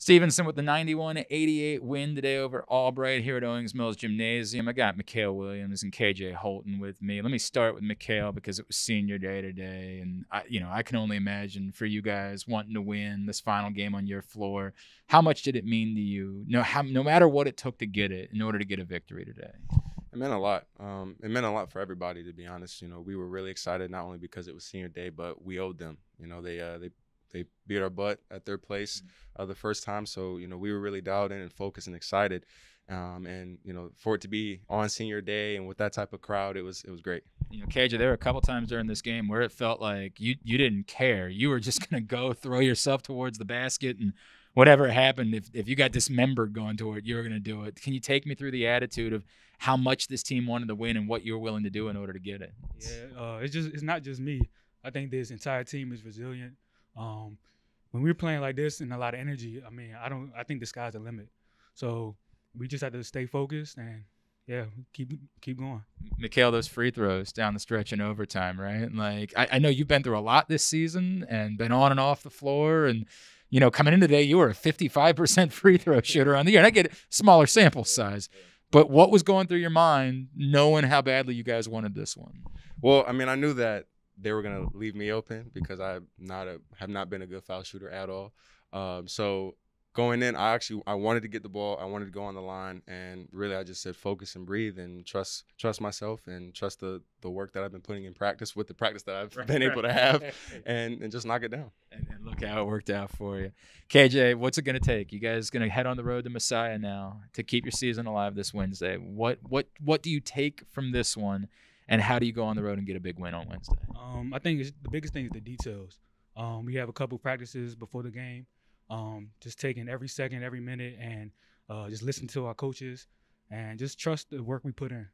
Stevenson with the 91 88 win today over Albright here at Owings Mills Gymnasium. I got McKale Williams and KJ Holton with me. Let me start with McKale because it was senior day today. And, I, you know, I can only imagine for you guys wanting to win this final game on your floor. How much did it mean to you? No, how, no matter what it took to get it in order to get a victory today? It meant a lot. Um, it meant a lot for everybody, to be honest. You know, we were really excited not only because it was senior day, but we owed them. You know, they uh, they they beat our butt at their place uh, the first time. So you know we were really dialed in and focused and excited. Um, and you know for it to be on senior day and with that type of crowd, it was it was great. You know, KJ, there were a couple times during this game where it felt like you you didn't care. You were just gonna go throw yourself towards the basket and whatever happened, if if you got dismembered going to it, you were gonna do it. Can you take me through the attitude of how much this team wanted to win and what you were willing to do in order to get it? Yeah, uh, it's just it's not just me. I think this entire team is resilient. Um, when we're playing like this and a lot of energy, I mean, I don't. I think the sky's the limit. So we just have to stay focused and yeah, keep keep going. McKale, those free throws down the stretch in overtime, right? Like I, I know you've been through a lot this season and been on and off the floor, and you know coming in today you were a 55% free throw shooter on the year. And I get smaller sample size, but what was going through your mind knowing how badly you guys wanted this one? Well, I mean, I knew that they were gonna leave me open because I not a have not been a good foul shooter at all. Um, so going in, I actually I wanted to get the ball. I wanted to go on the line, and really I just said focus and breathe and trust trust myself and trust the the work that I've been putting in practice with the practice that I've Right, been right. able to have, and and just knock it down. And, and look how it worked out for you. KJ, what's it going to take? You guys going to head on the road to Messiah now to keep your season alive this Wednesday. What what what do you take from this one, and how do you go on the road and get a big win on Wednesday? Um, I think it's, the biggest thing is the details. Um, we have a couple practices before the game. Um, just taking every second, every minute, and uh, just listen to our coaches and just trust the work we put in.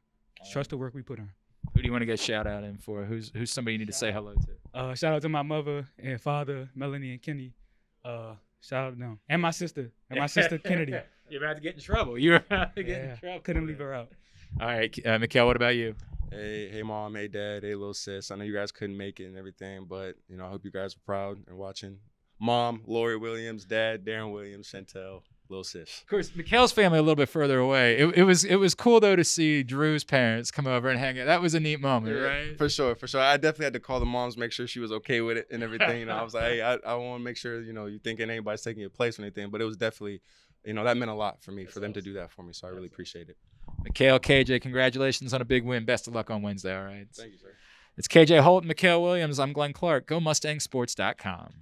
Trust the work we put in. Who do you want to get shout out in for? Who's who's somebody you need to say hello to? Uh, shout out to my mother and father, Melanie and Kenny. Uh, shout out to them and my sister and my sister Kennedy. You're about to get in trouble. You're about to get Yeah, in trouble. couldn't leave her out. All right, uh, McKale, what about you? Hey, hey, mom, hey, dad, hey, little sis. I know you guys couldn't make it and everything, but you know, I hope you guys are proud and watching. Mom, Lori Williams, dad, Darren Williams, Chantel, little sis. Of course, McKale's family a little bit further away. It, it was it was cool though to see Drew's parents come over and hang out. That was a neat moment, right? For sure, for sure. I definitely had to call the moms, make sure she was okay with it and everything. You know, I was like, hey, I, I want to make sure, you know, you thinking anybody's taking your place or anything. But it was definitely, you know, that meant a lot for me, for them to do that for me. So I really appreciate it. McKale, KJ, congratulations on a big win. Best of luck on Wednesday. All right. Thank you, sir. It's KJ Holt, McKale Williams. I'm Glenn Clark. Go MustangSports.com.